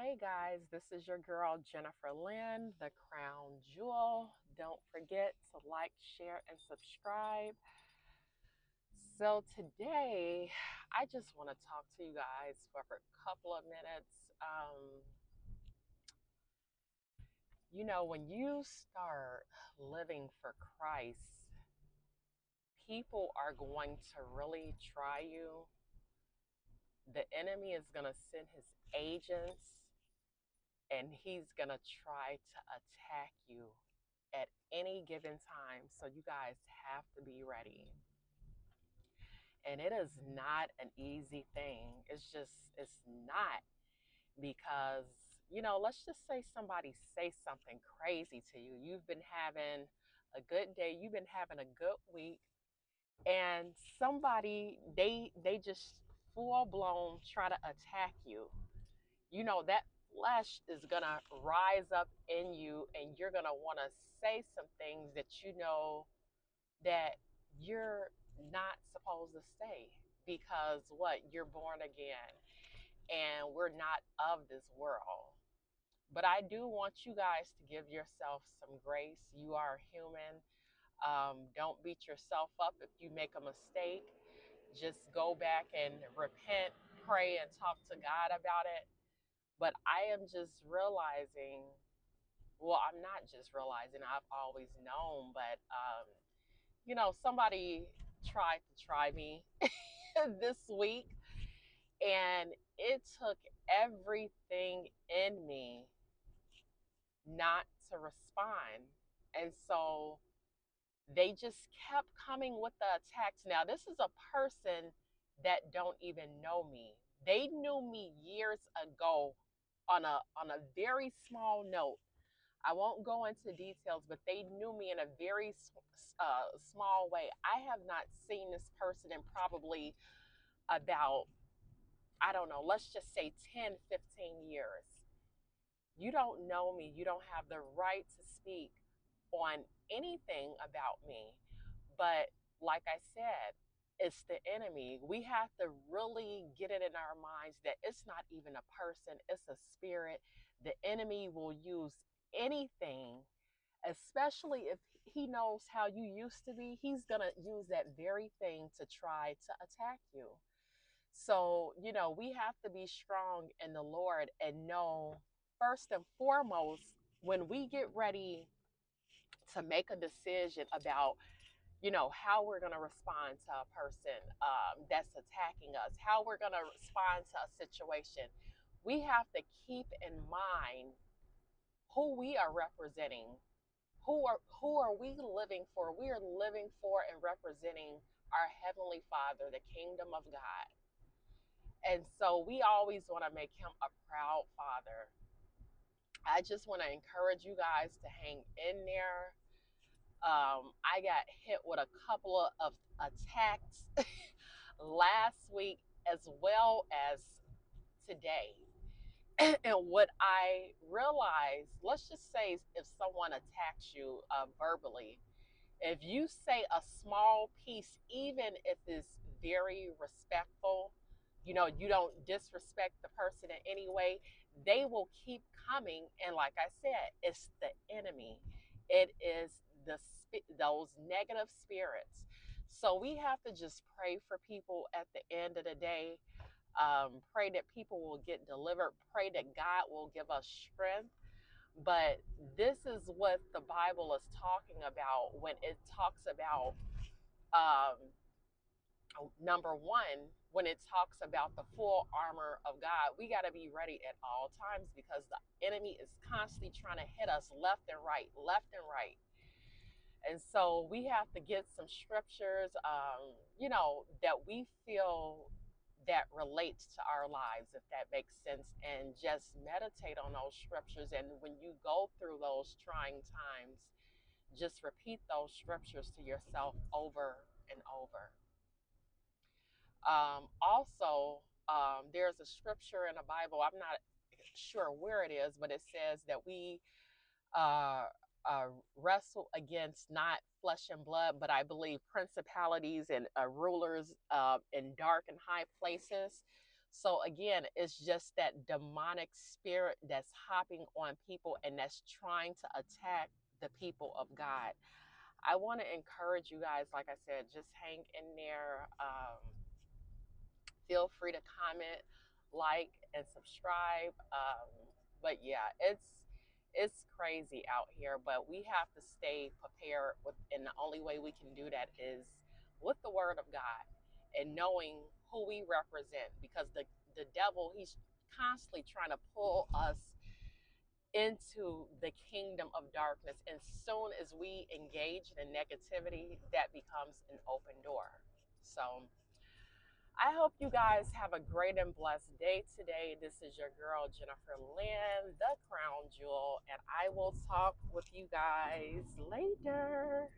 Hey guys, this is your girl Jennifer Lynn, the crowned jewel. Don't forget to like, share, and subscribe. So, today I just want to talk to you guys for a couple of minutes. Um, you know, when you start living for Christ, people are going to really try you. The enemy is going to send his agents and he's going to try to attack you at any given time. So you guys have to be ready. And it is not an easy thing. It's just, it's not because, you know, let's just say somebody say something crazy to you. You've been having a good day, you've been having a good week, and somebody, they, they just full blown try to attack you. You know, that flesh is going to rise up in you and you're going to want to say some things that you know that you're not supposed to say because what? You're born again and we're not of this world. But i do want you guys to give yourself some grace. You are human. Um, don't beat yourself up if you make a mistake. Just go back and repent pray and talk to god about it but I am just realizing, well, I'm not just realizing, I've always known, but, um, you know, somebody tried to try me this week, and it took everything in me not to respond. And so they just kept coming with the attacks. Now, this is a person that don't even know me. They knew me years ago on a on a very small note. I won't go into details, but they knew me in a very uh, small way. I have not seen this person in probably about, I don't know, let's just say 10, 15 years. You don't know me. You don't have the right to speak on anything about me. But like I said, it's the enemy. We have to really get it in our minds that it's not even a person, it's a spirit. The enemy will use anything, especially if he knows how you used to be, he's going to use that very thing to try to attack you. So, you know, we have to be strong in the Lord and know first and foremost when we get ready to make a decision about you know, how we're going to respond to a person um, that's attacking us, how we're going to respond to a situation. We have to keep in mind who we are representing. Who are who are we living for? We are living for and representing our heavenly Father, the kingdom of God. And so we always want to make him a proud father. I just want to encourage you guys to hang in there um, I got hit with a couple of, attacks last week as well as today. and what I realized, let's just say if someone attacks you uh, verbally, if you say a small piece, even if it's very respectful, you know, you don't disrespect the person in any way, they will keep coming. And like I said, it's the enemy. It is the those negative spirits. So we have to just pray for people at the end of the day. Um, pray that people will get delivered. Pray that God will give us strength. But this is what the Bible is talking about when it talks about um, number one, when it talks about the full armor of God, we got to be ready at all times because the enemy is constantly trying to hit us left and right, left and right. And so we have to get some scriptures, um, you know, that we feel that relates to our lives, if that makes sense, and just meditate on those scriptures. And when you go through those trying times, just repeat those scriptures to yourself over and over. Um, also, um, there's a scripture in the Bible, I'm not sure where it is, but it says that we uh, uh, wrestle against not flesh and blood, but I believe principalities and uh, rulers uh, in dark and high places. So again, it's just that demonic spirit that's hopping on people and that's trying to attack the people of God. I want to encourage you guys, like I said, just hang in there. Um, feel free to comment, like, and subscribe. Um, but yeah, it's it's crazy out here, but we have to stay prepared. With, and the only way we can do that is with the Word of God and knowing who we represent, because the the devil he's constantly trying to pull us into the kingdom of darkness. And soon as we engage in negativity, that becomes an open door. So I hope you guys have a great and blessed day today. This is your girl, Jennifer Lynn, the crowned jewel, and I will talk with you guys later.